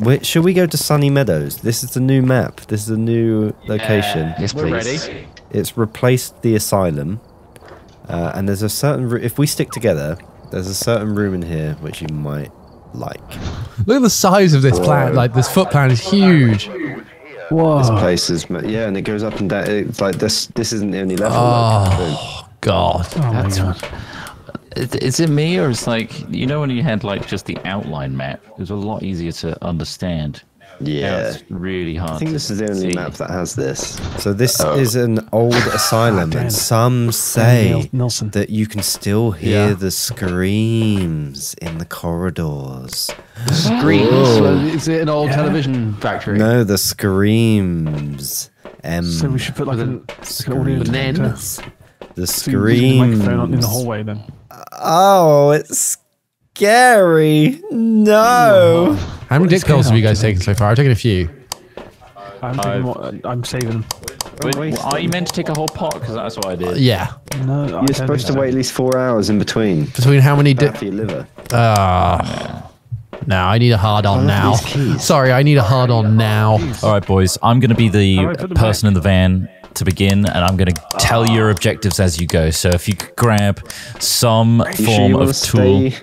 Wait, should we go to Sunny Meadows? This is the new map. This is a new location. Yes, please. We're ready. It's replaced the asylum, uh, and there's a certain. If we stick together, there's a certain room in here which you might like. Look at the size of this plant. Like this foot plant is huge. This place is, yeah, and it goes up and down. It's like this. This isn't the only level. Oh God. Oh my That's- god. Is, is it me or it's like you know when you had like just the outline map? It was a lot easier to understand. Now yeah. it's really hard. I think to this is the only see. map that has this. So this Oh. is an old asylum, damn. and some say Nelson. that you can still hear Yeah. the screams in the corridors. Screams. So is it an old television factory? No, the screams. Um, So we should put like, an, like an audio But then- detector. The screen. the microphone in the hallway then. Oh, it's scary. No. How many dick pills have you guys taken so far? I've taken a few. I'm, taking more, I'm saving them. Wait, Waste are you meant to take a whole pot? Because that's what I did. Yeah. No, I You're don't supposed to think wait at least four hours in between. Between how many Bad dick? for your liver. Ah. no, I need a hard on now. Sorry, I need a hard on now. All right, boys. I'm going to be All the right, put them person in the van to begin, and I'm going to tell you your ah. objectives as you go. So if you could grab some You form you of tool. stay?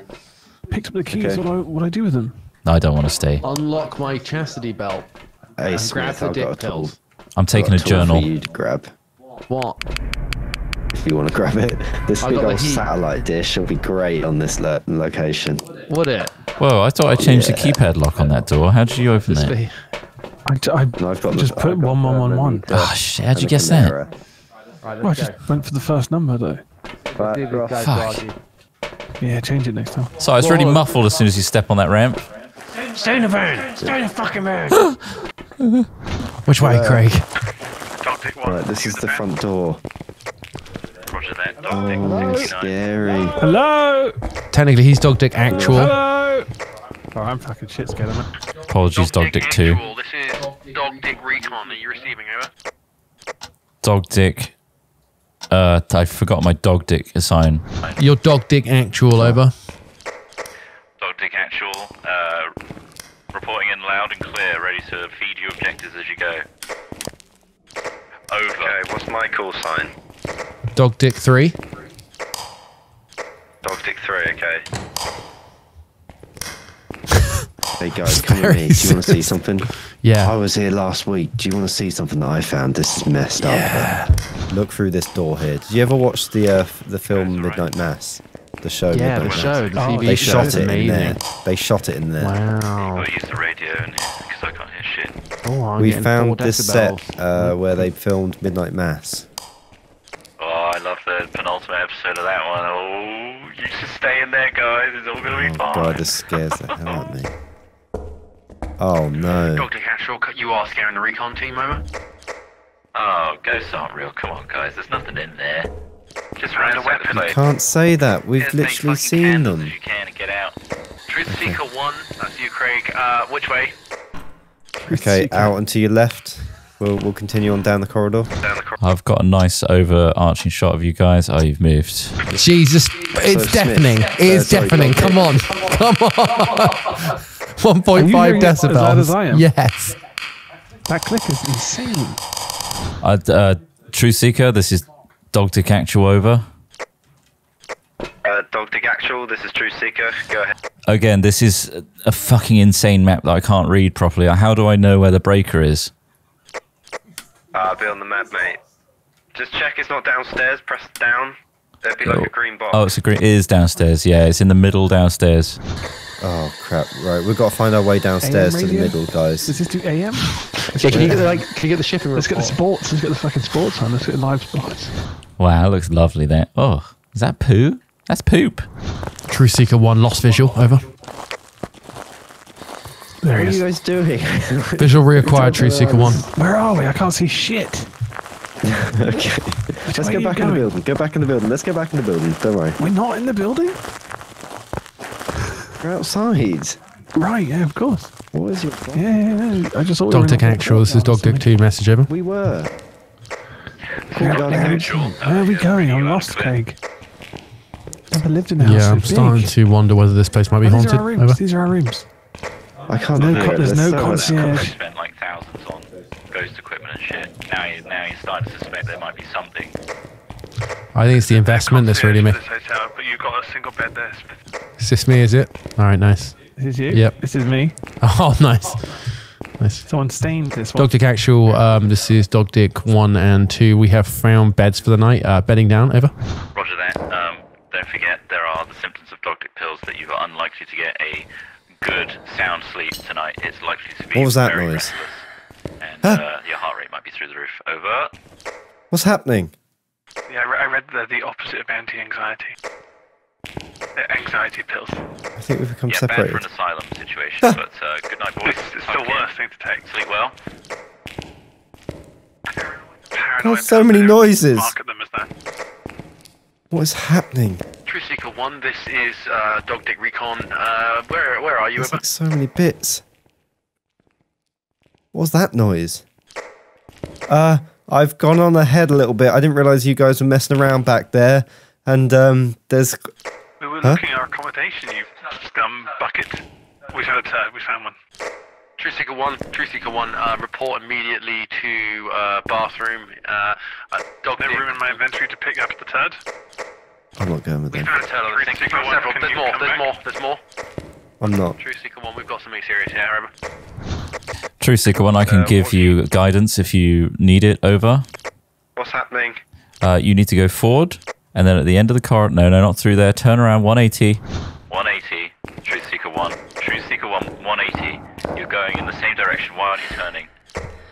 Picked up the keys. Okay. What, do I, what do I do with them? No, I don't want to stay. Unlock my chastity belt. Hey, And grab the I've dick got a tool. pills. I'm taking a Got tool journal. For you to grab What? if you want to grab it. This I big old satellite dish will be great on this lo- location. Would it? Whoa, I thought I changed Yeah. the keypad lock on that door. How did you open This that? Be- I, j- I No, I've got the- just put I've got one, one, the- one, the- one. the- Oh ah, shit! How'd you guess Panera. that? Well, eh? I just went for the first number though. Fuck. Yeah, change it next time. So it's really muffled as soon as you step on that ramp. Stay in the van. Stay in the fucking van. Which way, Craig? Right, this is the front door. Roger that. Oh, Dog dick scary. Hello. Technically, he's dog dick actual. Hello. Oh, I'm fucking shit scared of it. Apologies, dog dick two. Actual, This is Dog Dick Recon that you're receiving, over. Dog Dick. Uh, I forgot my Dog Dick assign. Your Dog Dick Actual, over. Dog Dick Actual, uh, reporting in loud and clear, ready to feed you objectives as you go. Over. Okay, what's my call sign? Dog Dick 3. Hey guys, come with me. Do you want to see something? Yeah. I was here last week. Do you want to see something that I found? This is messed up. Look through this door here. Did you ever watch the uh, the film Midnight Mass? The show. Yeah, the show, Mass? the Oh, TV They show. shot It's it in there. They shot it in there. Wow. Gotta use the radio in because I can't hear shit. Oh, I'm We getting four found this set uh, where they filmed Midnight Mass. Oh, I love the penultimate episode of that one. Oh, you should stay in there, guys. It's all gonna be Oh fine. god, this scares the hell out of me. Oh no. Dog Dick Actual, you are scaring the recon team, over. Oh, ghosts aren't real. Come on, guys. There's nothing in there. Just ransack the You can't say that. We've Get literally seen them. As you can and get out. Truth Seeker 1, that's you, Craig. Uh, which way? Okay, out and to your left. We'll, we'll continue on down the corridor. Down the corridor. I've got a nice overarching shot of you guys. Oh, you've moved. Jesus, it's Smith, deafening. uh, It is sorry, deafening. Dog Come on. Come on. 1.5 Are you hearing it as decibels. loud as I am? Yes. That click is insane. Uh, uh, True Seeker, this is Dog Dick Actual over. Uh, Dog Dick Actual, this is True Seeker. Go ahead. Again, this is a- a fucking insane map that I can't read properly. How do I know where the breaker is? Uh, I'll be on the map, mate. Just check it's not downstairs. Press down. There'd be like a green box. Oh, it's a green. It is downstairs. Yeah, it's in the middle downstairs. Oh crap! Right, we've got to find our way downstairs to the radio? middle, Does guys. this do AM? Yeah, can you get the, like, can you get the shipping Let's get the sports. Let's get the fucking sports on. Let's get the live sports. Wow, that looks lovely there. Oh, is that poo? That's poop. True Seeker 1, lost visual. Over. There What he are you guys doing? Visual reacquired, True Seeker 1. Where are we? I can't see shit. okay, let's way go are you back in the building. Go back in the building. Let's go back in the building. Don't worry. We're not in the building? We're outside. Right, yeah, of course. What is your? Yeah, yeah, yeah. I just thought we Dog were Dick in a- Actual. This is Dog Dick 2 message over. We were. Where, Cool, where, where are we going? I'm lost, Craig. Never lived in a house. Yeah, I'm so starting big. to wonder whether this place might be Oh, these haunted. are our rooms. Over. These are our rooms. I can't No do co- there's no so much- concierge. Spent like thousands on ghost equipment and shit. Now, you, now you're starting to suspect there might be something. I think it's the investment that's really me. This hotel, but you've got a single bed there. Is this me? Is it? All right, nice. This is you? Yep. This is me. Oh, nice. Nice. Someone stained this one. Dog Dick Actual, um, this is Dog Dick 1 and 2. We have found beds for the night. Uh, bedding down, over. Roger that. Um, don't forget, there are the symptoms of Dogdick pills that you are unlikely to get a good sound sleep tonight. It's likely to be What was that very noise? restless, and uh, your heart rate might be through the roof. Over. What's happening? Yeah, I re- I read the, the opposite of anti-anxiety. The anxiety pills. I think we've become Yeah, bad for separated. an asylum situation, but uh, good night, boys. It's, it's the in. worst thing to take. Sleep well. Paranoid so many noises. Mark at them as that. What is happening? True Seeker 1, this is uh, Dog Dick Recon. Uh, where, where are you? There's like so many bits. What was that noise? Uh, I've gone on ahead a little bit. I didn't realize you guys were messing around back there. And um, there's We were Huh? looking at our accommodation, you scum bucket. We found a turd. We found one. True Seeker 1, True Seeker 1, uh, report immediately to uh, bathroom. Uh, uh, Dog No Dick. room in my inventory to pick up the turd. I'm not going with We them. found a turtle on the sink. True Seeker 1, several. There's more, there's back? more, there's more. I'm not. True Seeker 1, we've got something serious here, remember? True Seeker One, I can Uh, give you guidance if you need it. Over. What's happening? Uh, you need to go forward, and then at the end of the corridor. No, no, not through there. Turn around 180. 180. True Seeker 1. True Seeker 1, 180. You're going in the same direction. Why aren't you turning?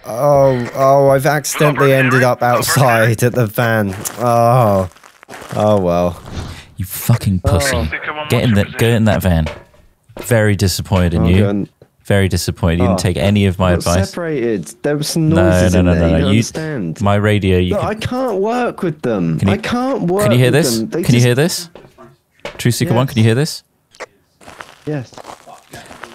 Oh, oh, I've accidentally ended up We've got broken outside at the van. Oh, oh well. You fucking pussy. Seeker 1, Get in what's your that. Get in that van. Very disappointed in I'm you. Going- Very disappointed. You didn't Oh. take any of my Got advice. separated. There was some No, noises no, in no, there. no, You no. don't You- understand. My radio. You Look, can, I can't work with them. Can you- I can't work. can you hear with this? them. They Can you hear this? True Seeker One. Can you hear this? Yes.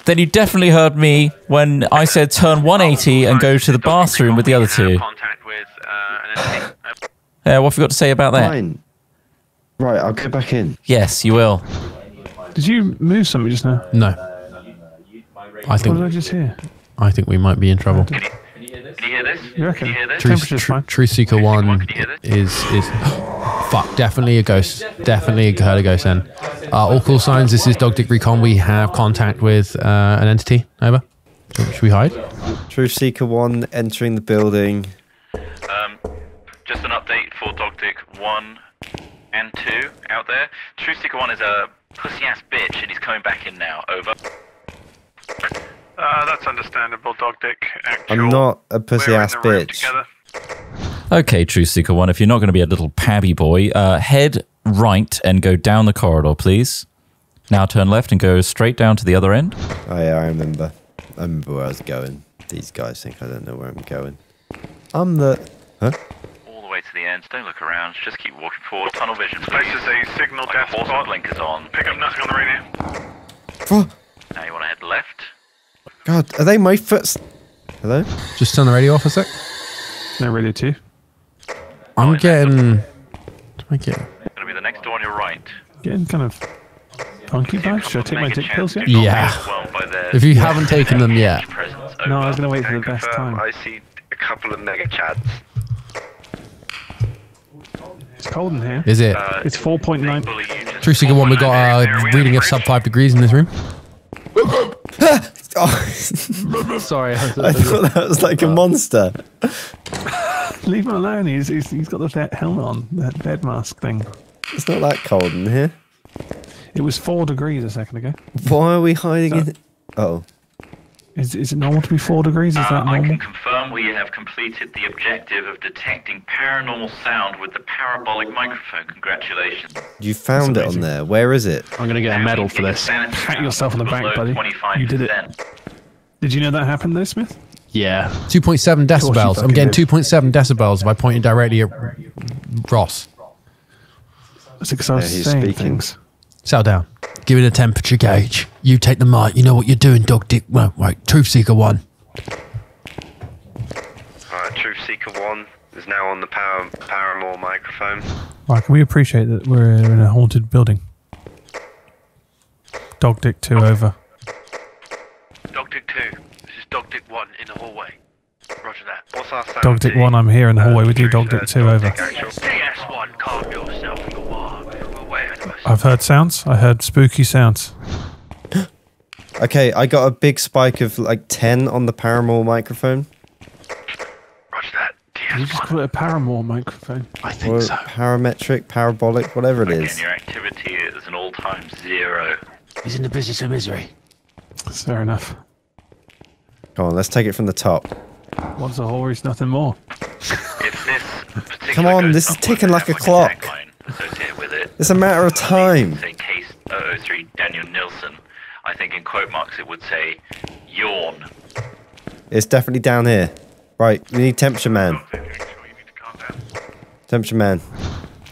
Then you definitely heard me when I said turn 180 and go to the bathroom with the other two. Contact with uh, an entity. Yeah, what have you got to say about that? Fine. Right, I'll go back in. Yes, you will. Did you move something just now? No. I think. What did I think just hear? I think we might be in trouble. Can you hear this? You reckon? Can you hear this? True, Temperature's True, fine. True Seeker One Can you hear this? is is fuck. Definitely a ghost. Definitely heard a ghost. Then, uh, all call signs. This is Dog Dick Recon. We have contact with uh, an entity. Over. Should should we hide? Truth Seeker 1 entering the building. Um, just an update for Dog Dick 1 and 2 out there. True Seeker 1 is a pussy ass bitch and he's coming back in now. Over. Uh, that's understandable, dog dick. Actual. I'm not a pussy We're ass bitch. Okay, True Seeker One. If you're not going to be a little pabby boy, uh, head right and go down the corridor, please. Now turn left and go straight down to the other end. Oh yeah, I remember. I remember where I was going. These guys think I don't know where I'm going. I'm the. Huh? All the way to the end. Don't look around. Just keep walking forward. Tunnel vision, This please. is a signal Like a death horse with spot. blinkers on. Pick up nothing on the radio. Oh, Now you want to head left. God, are they my foot? Hello? Just turn the radio off a sec. No radio too. I'm getting. Do I get? It's going to be the next door on your right. Getting kind of funky vibes. Should I take my dick pills yet? to not be Yeah. overwhelmed If you haven't taken them yet. No, I was going to wait for the Can best time. I see a couple of mega chads. It's cold in here. is it? Uh, It's 4.9. bully you True Seeker One. We got a reading of sub five degrees in this room. Oh, Sorry. I thought that was like a monster. Leave him alone. He's, he's, he's got the helmet on, that bed mask thing. It's not that cold in here. It was four degrees a second ago. Why are we hiding in? Oh, Is, is it normal to be four degrees? Is Uh, that I normal? Can confirm we have completed the objective of detecting paranormal sound with the parabolic microphone. Congratulations. you found it on there. Where is it? I'm going to get a medal for this. Pat yourself on the back, buddy. 25%. You did it. Did you know that happened though, Smith? Yeah. 2.7 decibels. I'm getting 2.7 decibels if I pointed directly at Ross. That's because I was Yeah, he's saying speaking. things. Settle down. Give it a temperature gauge. You take the mic. You know what you're doing, Dog Dick. Well, right. Truth Seeker 1. Uh, Truth Seeker 1 is now on the Par- Paramore microphone. Right, can we appreciate that we're in a haunted building? Dog Dick 2 over. Dog Dick 2. This is Dog Dick 1 in the hallway. Roger that. What's our sound? Dog Dick 1, I'm here in the hallway with you. Dog Dick 2, over. DS1, calm yourself. You are you're way ahead of us. I've heard sounds. I heard spooky sounds. Okay, I got a big spike of like 10 on the Paramore microphone. Roger that. Did you just call it a Paramour microphone? I Or think so. parametric, parabolic, whatever it Again, is. your activity is an all-time zero. He's in the business of misery. That's fair enough. Come on, let's take it from the top. Once a whore is nothing more. If this Come on, this is ticking like a clock. with it. It's a matter of time. Say case 003 Daniel Nilsson. I think in quote marks it would say yawn. It's definitely down here. Right, we need temperature man. Dog Dick, actually, you need to calm down. Temperature man.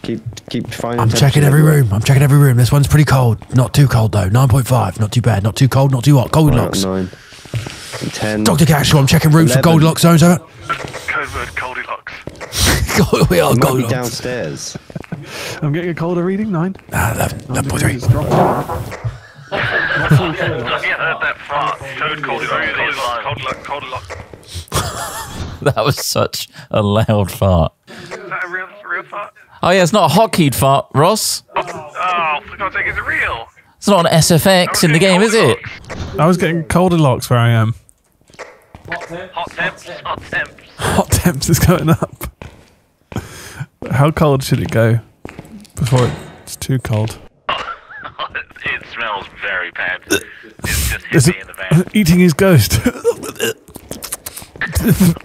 Keep keep finding. I'm checking every everywhere. room. I'm checking every room. This one's pretty cold. Not too cold though. 9.5. Not too bad. Not too cold. Not too hot. Right, Goldilocks. nine. Ten. Dr. Cashel, I'm checking rooms for Eleven. Goldilocks zones. Over. Code word Goldilocks. we are It might be downstairs. I'm getting a colder reading. Nine. Ah, 11, 11.3. It's dropped. I heard that fart. Code Goldilocks. Goldilocks. Goldilocks. That was such a loud fart. Is that a real, real fart? Oh yeah, it's not a hotkeyed fart, Ross. Oh, for God's sake, is it real? It's not an SFX in the game, is it? I was getting colder locks where I am. Hot temps. Hot temps. Hot temps is going up. How cold should it go before it's too cold? it smells very bad. It's just hit Is me it in the van. eating his ghost?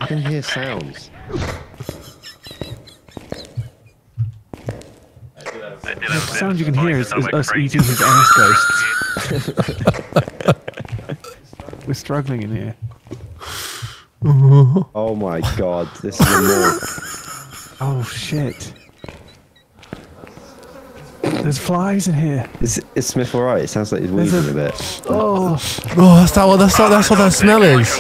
I can hear sounds. It did have a The bit sound you can hear is, is us eating his ass ghosts. We're struggling in here. Oh my god, this is a morgue. Oh shit. There's flies in here. Is, is Smith alright? It sounds like he's wheezing a bit. Oh, Oh, that's, that, what, that's, what, that's what that smell is.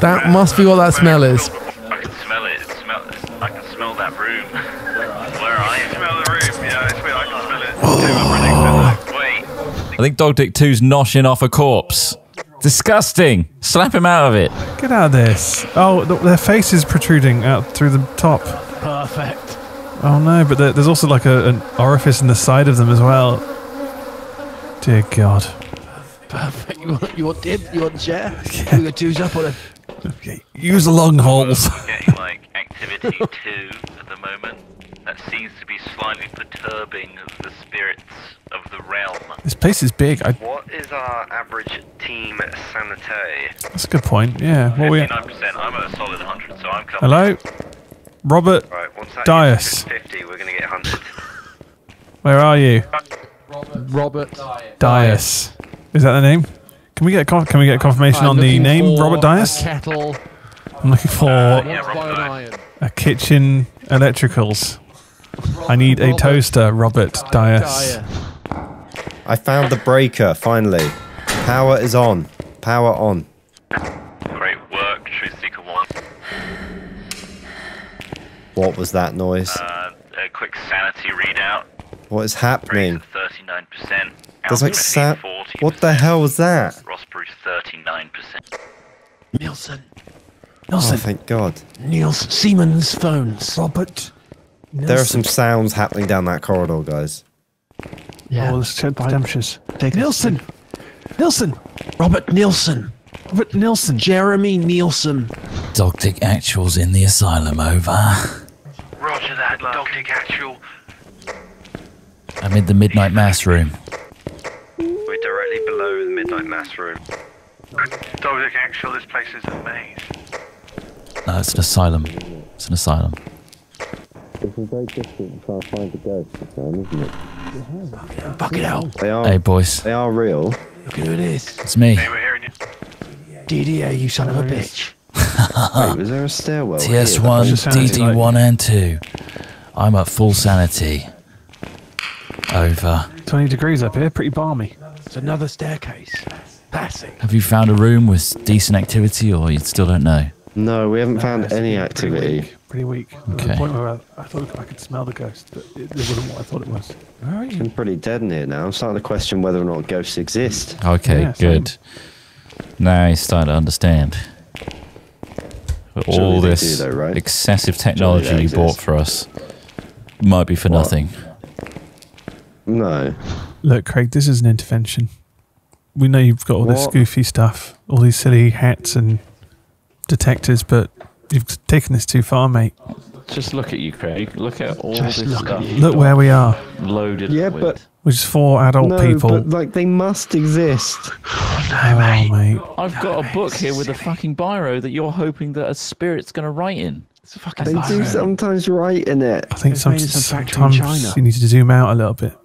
That must be what that smell is. I can smell it. it smell, I can smell that room. Where are you? Smell the room. Yeah. I can smell it. Oh. Wait. I think Dog Dick 2's noshing off a corpse. Disgusting. Slap him out of it. get out of this. Oh, th- their face is protruding out through the top. Perfect. Oh no, but there, there's also like a, an orifice in the side of them as well. Dear God. Perfect. You want, you want dib? You want chair? You got twos up on it. Use the long holes. Getting like activity two at the moment. That seems to be slightly perturbing the spirits of the realm. This place is big. I, What is our average team sanity? that's a good point. Yeah. What we? 59%. I'm at a solid 100, so I'm coming. Hello, Robert. Right, once that Dias. 50, we're gonna get hunted. Where are you? Robert. Dias. Is that the name? Can we get a can we get confirmation on the name Robert Dias? kettle. I'm looking for Yeah, a kitchen electricals. I need a toaster, Robert Dias. I found the breaker, finally. Power is on. Power on. Great work, Truth Seeker 1. What was that noise? Uh, a quick sanity readout. What is happening? 39%. There's like sa- Alchemy, 40%. What the hell was that? Ross Bruce 39%. Nielsen. Oh, thank God. Niels Siemens phones. Robert. There are some sounds happening down that corridor, guys. Yeah. Oh, let's check the temperatures. Take a- Nielsen. Nielsen. Robert Nielsen. Robert Nielsen. Jeremy Nielsen. Dog Dick Actual's in the asylum, over. Roger that. Dog Actual. I'm in the Midnight Mass room. We're directly below the midnight mass room. Dog Dick Actual. This place is a maze. No, it's an asylum. It's an asylum. It's very difficult to try and find the ghosts, isn't it? Fuck it out. They are, Hey, boys. they are real. Look at who it is. It's me. Hey, we're hearing you. DDA, you son of a bitch. Wait, was there a stairwell? here? TS1, just sounded DD1 and 2. I'm at full sanity. Over. 20 degrees up here. Pretty balmy. It's another staircase. Passing. Have you found a room with decent activity or you still don't know? No, we haven't found any Pretty activity. weak. Pretty weak. To Okay. the point where I, I thought I could smell the ghost, but it, it wasn't what I thought it was. Where are you? I'm pretty dead in here now. I'm starting to question whether or not ghosts exist. Okay, Yeah, same. good. Now he's starting to understand. But all this do though, right? excessive technology you bought for us might be for What? nothing. No. Look, Craig, this is an intervention. We know you've got all this goofy stuff, all these silly hats and detectors, but you've taken this too far, mate. Just look at you, Craig. Look at all Just this look at stuff. Look where we are. Loaded Yeah, with. but- We're just four adult no, people. but like they must exist. oh, oh mate. I've got a book here with a fucking biro that you're hoping that a spirit's going to write in. It's a fucking They do sometimes write in it. I think It's some, made in some factory in sometimes you need to zoom out a little bit.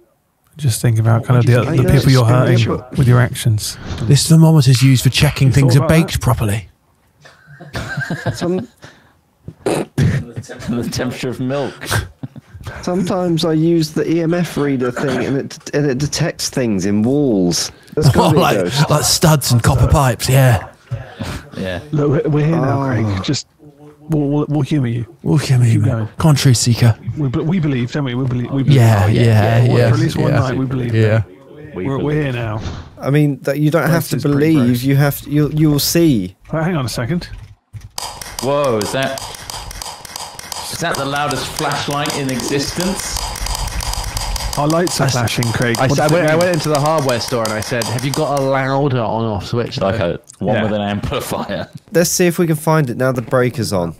Just think about kind of the, the people you're hurting spiritual. with your actions. This thermometer is used for checking You things are about baked properly. Some, the temperature of milk. sometimes I use the EMF reader thing and it and it detects things in walls. Oh, gotta be a like, like studs and copper pipes, yeah. Yeah. Look, we're- we're here now, Oh. Craig. Just we'll, we'll, we'll humour you. Okay, me, Keep man. going. Come on, truth seeker. We, we believe, don't we? We believe. We believe. Yeah, oh, yeah, For yeah. at least one yeah. night, we believe. Yeah. We We're, we're here now. I mean, that you don't have to Ghost is pretty believe. You have to. You you will see. Right, hang on a second. Whoa, is that. Is that the loudest flashlight in existence? Our lights are flashing, Craig. I, I, went, I went into the hardware store and I said, "Have you got a louder on-off switch?" Like a one Yeah. with an amplifier. Let's see if we can find it now. The breaker's on.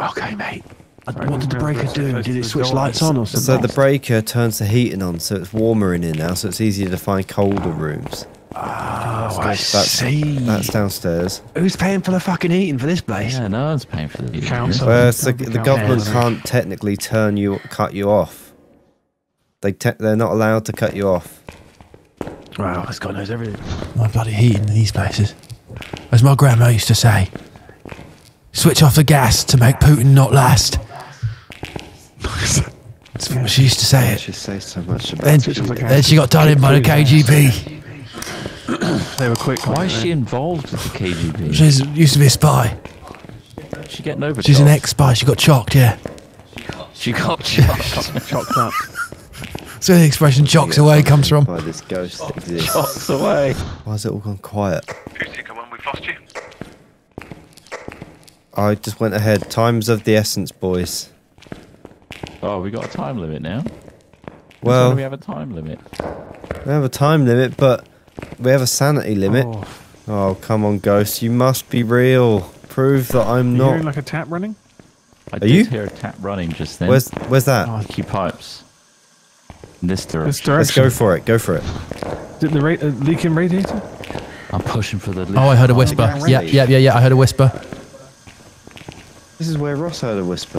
Okay, mate. What did the breaker do? Did it switch lights on or something? So the breaker turns the heating on, so it's warmer in here now, so it's easier to find colder rooms. oh, I That's see. that's downstairs. Who's paying for the fucking heating for this place? Yeah, no one's paying for the Council. Whereas the, the government can't technically turn you, cut you off. They te- they're not allowed to cut you off. Wow, this guy knows everything. My bloody heating in these places. As my grandma used to say, switch off the gas to make Putin not last. That's what she used to say it. She says so much about. Then, the then she got done in by the KGB. They were quick. Why is she involved with the KGB? She used to be a spy. she getting over She's an ex-spy. She got chocked, yeah. She got chopped. chocked up? So the expression "chocks away" comes from. Why this ghost oh, exists? Chopped away. Why has it all gone quiet? Two seeker one, we've lost you. I just went ahead. Times of the essence, boys. Oh, we got a time limit now. Well, Well, we we have a time limit. We have a time limit, but we have a sanity limit. Oh, Oh, come on, ghost. You must be real. Prove that I'm you not. hearing like a tap running? I Are did you? hear a tap running just then. Where's Where's that? Leaky pipes? In this This direction. Let's go for it. Go for it. Did the ra- uh, leaking radiator? I'm pushing for the. Oh, I heard a whisper. gas Yeah, yeah, yeah, yeah. I heard a whisper. This is where Ross heard a whisper.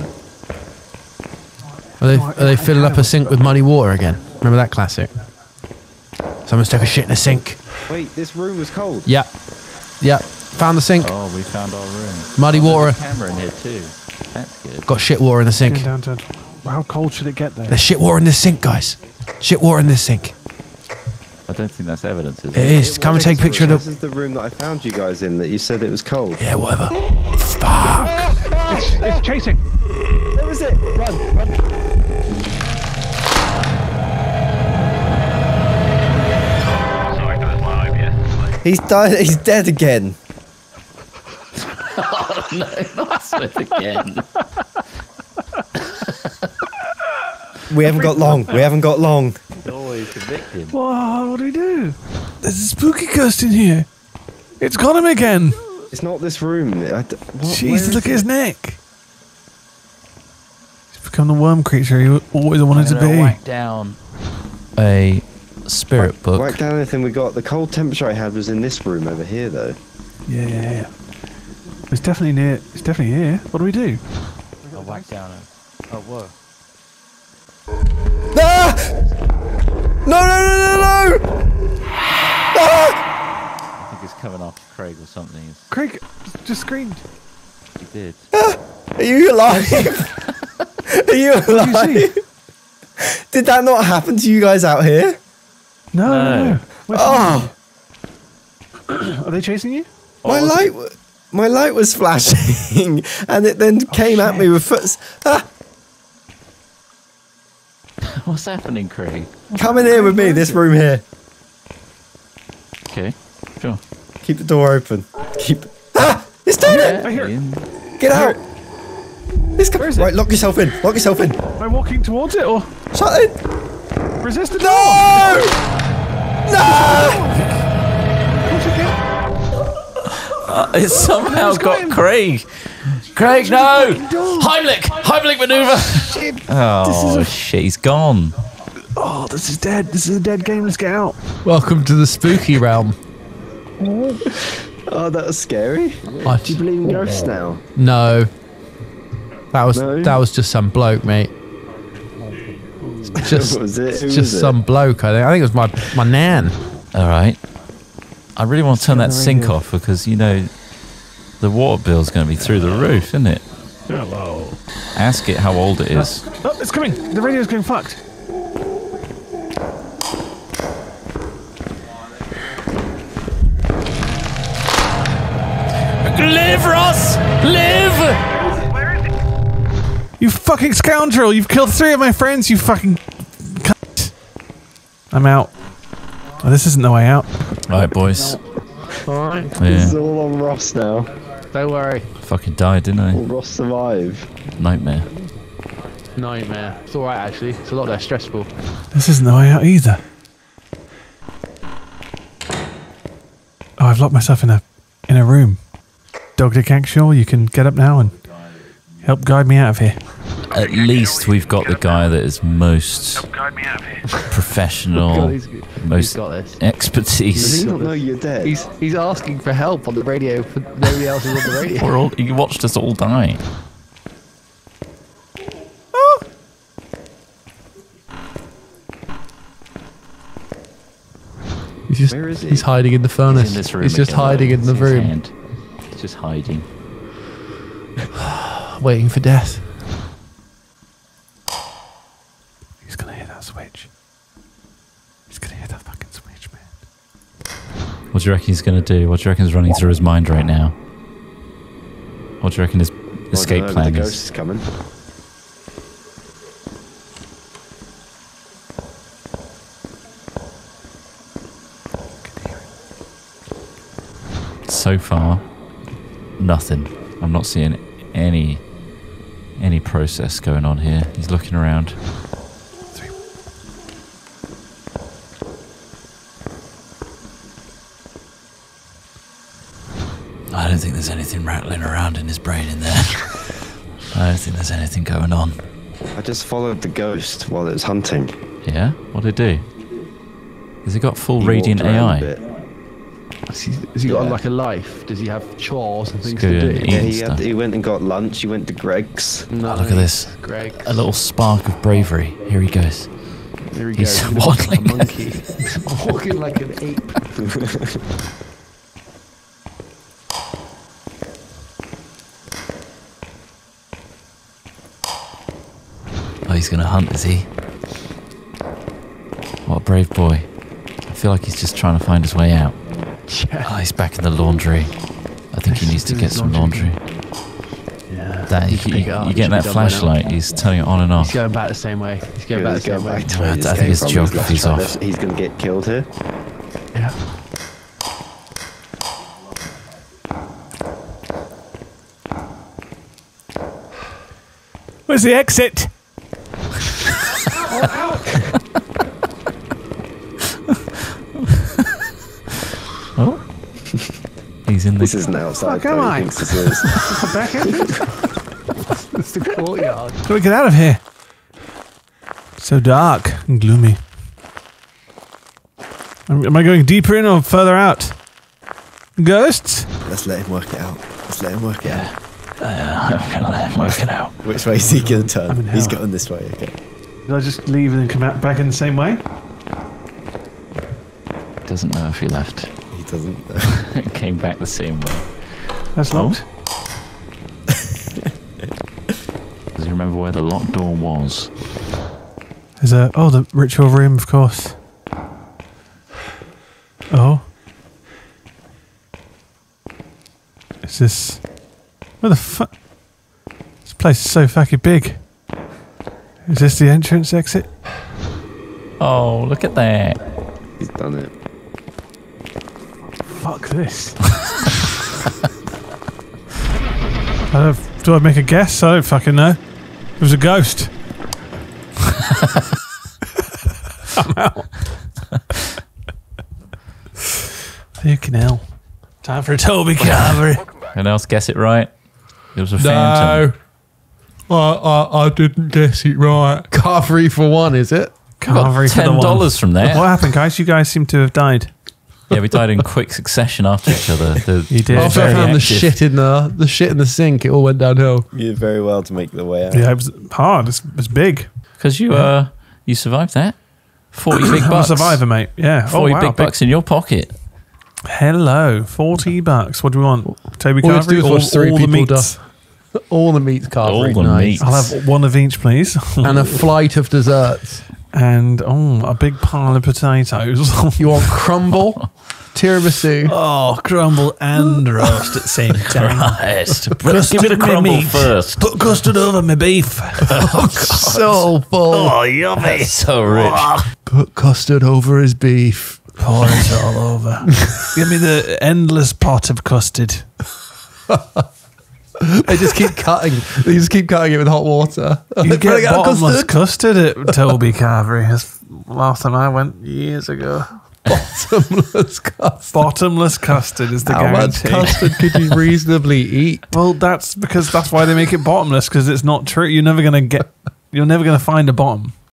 Are they, are they filling up a sink with muddy water again? Remember that classic? Someone's took a shit in a sink. Wait, this room was cold. Yeah, yeah. Found the sink. Oh, we found our room. Muddy water. Camera in here too. That's good. Got shit water in the sink. down to how cold should it get there? There's shit water in this sink, guys. Shit water in this sink. I don't think that's evidence, is It it? is. Come and take a picture of This the. is the room that I found you guys in that you said it was cold. Yeah, whatever. Fuck. It's chasing. Where was it? Run, run. Sorry, that my IBS. He's died. He's dead again. Oh, no, not Smith again. We haven't got long. We haven't got long. Always the victim. What do we do? There's a spooky ghost in here. It's got him again. It's not this room. I d- what- where Jesus, is look at his neck. He's become the worm creature he always wanted to be. whack down. A spirit book. Write down anything we got. The cold temperature I had was in this room over here, though. Yeah, yeah, yeah. It's definitely near. It's definitely here. What do we do? I'll whack down. A, oh, whoa. Ah! No, no, no, no, no! I think it's coming after Craig or something. It's- Craig just screamed. He did. Are you alive? Are you alive? Did that not happen to you guys out here? No, no. No. no. Oh, Are they chasing you? my light, w- my light was flashing, and it then came at me with foot. Ah, What's happening, Craig? come in here with me. This room here. Okay, sure. Keep the door open. Keep. Ah! It's doing it! Get out! It's coming. Right, lock yourself in. Lock yourself in. Am I walking towards it or Shut it. resist the door? No! No! It's somehow got Craig. Craig, no! Heimlich! Heimlich maneuver! Oh, this is oh, a- shit, he's gone. Oh, this is dead. This is a dead game. Let's get out. Welcome to the spooky realm. Oh, that was scary. I, Do you believe in oh. ghosts now? no. That was No? that was just some bloke, mate. It's Just was it? Who it's was just it? some bloke. I think. I think it was my my nan. All right. I really want to turn that sink off because, you know, the water bill's going to be through the roof, isn't it? Hello. Ask it how old it is. Oh, it's coming. The radio's going fucked. Live, Ross! Live! Where is it? You fucking scoundrel! You've killed three of my friends. You fucking cunt. I'm out. Oh, this isn't the way out. All right, boys. Alright. This is all on Ross now. Don't worry. Fucking died, didn't I? Will Ross survive? Nightmare. Nightmare. It's alright actually. It's a lot less stressful. This isn't the way out either. Oh, I've locked myself in a in a room. Dog Dick Actual, you can get up now and help guide me out of here. At least we've got the guy that is most Guide me out of here. professional, he's most got this. Does expertise. he not know you're dead? He's he's asking for help on the radio. For nobody else is on the radio. We're all, he watched us all die. He's just Where is he? he's hiding in the furnace. He's in this room. He's just again. hiding in the room, hand. He's just hiding. Waiting for death. He's gonna hear that switch. He's gonna hear that fucking switch, man. What do you reckon he's going to do? What do you reckon is running through his mind right now? What do you reckon his escape I don't plan The is? ghost is coming. So far, nothing. I'm not seeing any any process going on here. He's looking around. I don't think there's anything rattling around in his brain in there. I don't think there's anything going on. I just followed the ghost while it was hunting. Yeah? What did it do? Has he got full He radiant walked a AI? Bit. Has he, has got Yeah. like a life? Does he have chores and things good. to do? Eat Yeah, he, had, he went and got lunch. He went to Greggs. Oh, look at this. Greg. A little spark of bravery. Here he goes. Here he He's goes. waddling. Like a monkey. walking like an ape. Oh, he's gonna hunt, is he? What a brave boy. I feel like he's just trying to find his way out. Oh, he's back in the laundry. I think he needs to get some laundry. Yeah. That, He you, should pick it you, up. you get that be done by now. flashlight, he's turning it on and off. He's going back the same way. He's going back the going same way. to where I think came his. He's geography's off. to- He's going to get killed here. Yeah. Where's the exit? He's in This isn't outside. Fuck am I? thinks this is. Back entrance? It's the courtyard. Gotta get out of here. So dark and gloomy. Am, am I going deeper in or further out? Ghosts? Let's let him work it out. Let's let him work it out. I'm gonna let him work it out. Which way is he going to turn? He's going this way. Okay. Did I just leave and then come out back in the same way? Doesn't know if he left. He doesn't. It came back the same way. That's Oh. locked. Does he remember where the locked door was? There's a oh the ritual room, of course. Oh. Is this where the fuck? This place is so fucking big. Is this the entrance exit? Oh, look at that. He's done it. Fuck this? I don't, uh, do I make a guess? I don't fucking know. It was a ghost. I'm out. Fucking hell. Time for a Toby Carvery. Anyone else guess it right? It was a phantom. No. I, I, I didn't guess it right. Carvery for one, is it? Carvery for the Ten one. dollars from there. What happened, guys? You guys seem to have died. Yeah, we died in quick succession after each other. The, You did. the After I found the shit in the the shit in the sink, it all went downhill. You did very well to make the way out. Yeah, it was hard. It's, it's big. Because you uh you survived that. Forty big I'm a bucks. survivor, mate. Yeah. Forty oh, wow. big bucks in your pocket. Hello. 40 bucks. What do we want? Toby All we have to do Carvery? is All, watch three all the people meats. All the meats carvery. All the nice. meats. I'll have one of each, please. And a flight of desserts. And, oh, a big pile of potatoes. You want crumble, tiramisu, oh, crumble and roast at the same time. Christ. Give me the me crumble meat. first. Put custard over my beef. Oh, so full. Oh, yummy. So oh. rich. Put custard over his beef. Pour it all over. Give me the endless pot of custard. They just keep cutting. They just keep cutting it with hot water. You get bottomless custard. custard at Toby Carvery. Last time I went years ago. Bottomless custard. Bottomless custard is the How much custard could you reasonably eat? Well, that's because that's why they make it bottomless because it's not true. You're never gonna get. You're never gonna find a bottom.